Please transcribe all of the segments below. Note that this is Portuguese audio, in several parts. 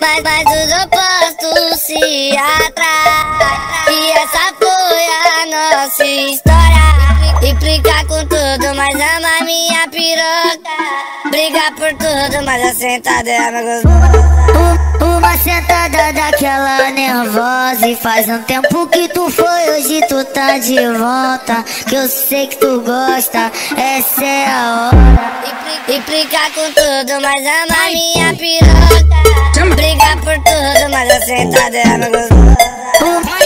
Mas, mas os opostos se atraem E essa foi a nossa história. Implicar com tudo, mas ama minha piroca. Brigar por tudo, mas a sentada é gostosa sentada daquela nervosa E faz um tempo que tu foi, hoje tu tá de volta Que eu sei que tu gosta, essa é a hora. Implicar com tudo, mas ama minha piroca. Briga por tudo, mas a sentada é gostosa.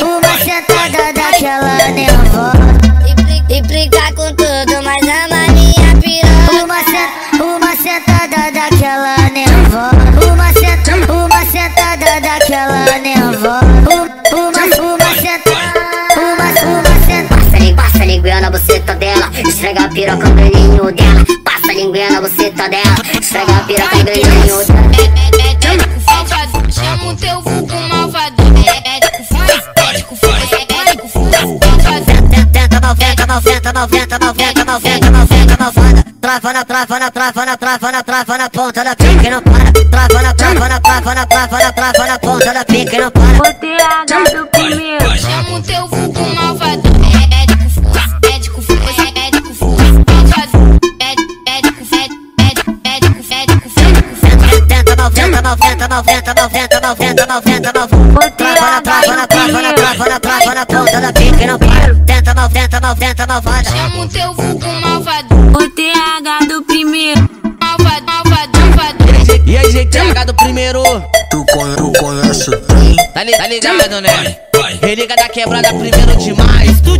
Uma sentada daquela nervosa. Implicar com tudo, mas ama minha piroca. Uma, uma sentada daquela nervosa Esfrega a piroca no brilhinho dela. Passa linguinha na buceta dela. Esfrega a piroca no brilhinho dela. Chama o teu vulgo malvado. Médico faz, médico faz, médico faz Tenta malventa, malventa, malventa, malventa, malventa, malventa, malvada Trava na, trava na, trava na, trava na, trava na ponta da pique não para. Trava na, trava na, trava na, trava na, trava na ponta da pique não para. O TH do primeiro Chama o teu vulgo Tenta malventa, malventa, malventa, malventa, malventa, malventa, malventa Trava na, trava na, trava na, trava na, trava na ponta da pique não para. Tenta malventa, malventa, malvada Chama o teu vulgo malvado. O TH do primeiro. Malvado, malvado, malvado. E aí, GTH do primeiro, Tu, conhe, tu conhece. Bem? tá, tá ligado, né? Religa da quebrada primeiro demais. Estúdio